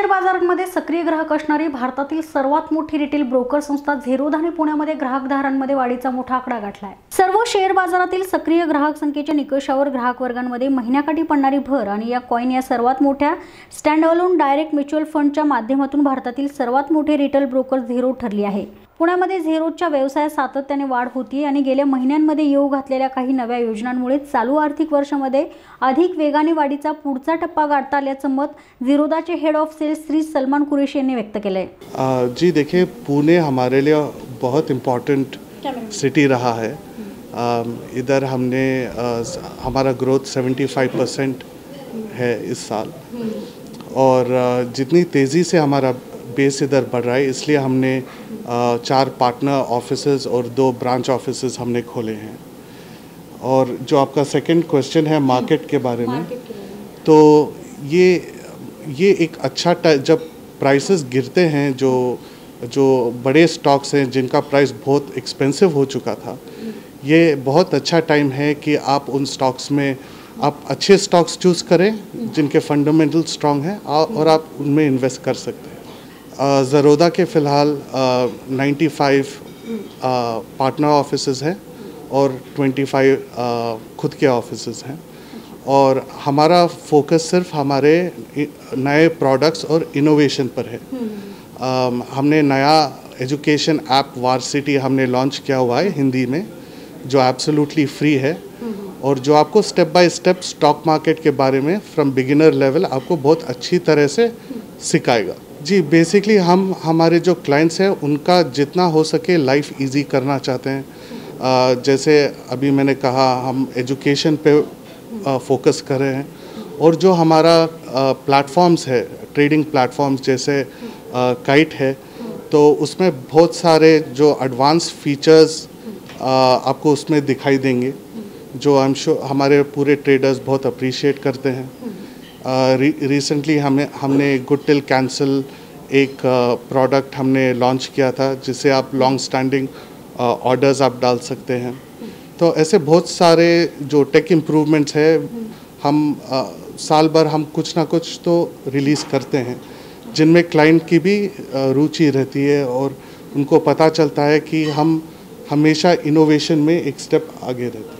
Share बाजारांमध्ये सक्रिय ग्राहक असणारी भारतातील सर्वात मोठी रिटेल ब्रोकर संस्था झेरोधाने पुण्यामध्ये ग्राहकधारांमध्ये वाढीचा मोठा आकडा गाठलाय. सर्व शेअर बाजारातील सक्रिय ग्राहक संख्येच्या निकषावर ग्राहक वर्गांमध्ये महिन्याकाठी पडणारी भर आणि या कॉईन या सर्वात मोठ्या स्टँड अलोन डायरेक्ट म्युच्युअल फंडच्या माध्यमातून भारतातील सर्वात मोठे रिटेल ब्रोकर झेरो ठरली आहे. पुण्यामध्ये झेरोच्या व्यवसायात सातत्याने वाढ होती आणि गेल्या महिन्यांमध्ये येऊ घातलेल्या काही नव्या योजनांमुळे चालू आर्थिक वर्षामध्ये अधिक वेगाने वाढीचा पुढचा टप्पा गाठता आल्याचं मत झिरोदाचे head of sales Shri Salman Qureshi यांनी व्यक्त केलंय. आहे जी देखिए पुणे हमारे लिए बहुत इम्पॉर्टंट सिटी रहा है। इधर हमने हमारा ग्रोथ 75 परसेंट है इस साल। और जितनी तेज़ी से हमारा बेस इधर बढ़ रहा है इसलिए हमने आ, चार पार्टनर ऑफिसेज और दो ब्रांच ऑफिसेज हमने खोले हैं। और जो आपका सेकंड क्वेश्चन है मार्केट के बारे में तो ये ये एक अच्छा जब प्राइसेस गिरते हैं जो जो बड़े स्टॉक्स हैं जिनका प्राइस बहुत एक्सपेंसिव हो चुका था ये बहुत अच्छा टाइम है कि आप उन स्टॉक्स में आप अच्छे स्टॉक्स चूज़ करें जिनके फंडामेंटल स्ट्रांग हैं और आप उनमें इन्वेस्ट कर सकते हैं। ज़रोदा के फ़िलहाल नाइन्टी फाइव पार्टनर ऑफिसेज हैं और ट्वेंटी फाइव खुद के ऑफिसेज हैं। और हमारा फोकस सिर्फ़ हमारे नए प्रोडक्ट्स और इनोवेशन पर है। अम, हमने नया एजुकेशन ऐप वारसिटी हमने लॉन्च किया हुआ है हिंदी में जो एब्सोल्युटली फ्री है। और जो आपको step by step stock market के बारे में फ्रॉम बिगिनर लेवल आपको बहुत अच्छी तरह से सिखाएगा। जी बेसिकली हम, हमारे जो क्लाइंट्स हैं, उनका जितना हो सके लाइफ इजी करना चाहते हैं। जैसे अभी मैंने कहा, हम एजुकेशन पे फोकस कर रहे हैं। और जो हमारा प्लेटफॉर्म्स है ट्रेडिंग प्लेटफॉर्म्स जैसे काइट है तो उसमें बहुत सारे जो एडवांस फीचर्स आपको उसमें दिखाई देंगे, जो आई एम श्योर हमारे पूरे ट्रेडर्स बहुत अप्रिशिएट करते हैं। रिसेंटली हमें हमने गुड टिल कैंसिल एक प्रोडक्ट हमने लॉन्च किया था जिससे आप लॉन्ग स्टैंडिंग ऑर्डर्स आप डाल सकते हैं। तो ऐसे बहुत सारे जो टेक इम्प्रूवमेंट्स है हम अ, साल भर हम कुछ ना कुछ तो रिलीज़ करते हैं जिनमें क्लाइंट की भी रुचि रहती है और उनको पता चलता है कि हम हमेशा इनोवेशन में एक स्टेप आगे रहते हैं।